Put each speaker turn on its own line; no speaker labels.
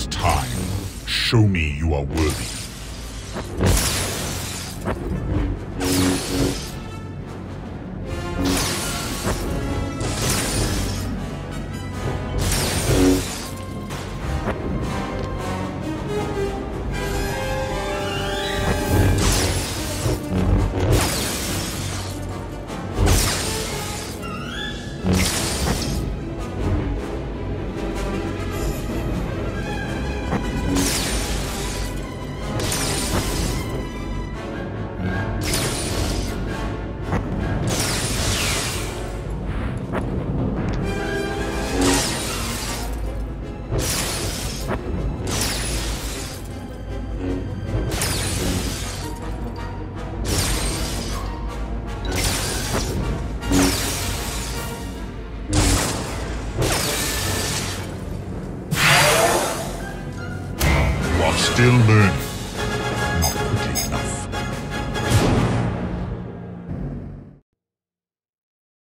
is time. Show me you are worthy. You are still learning.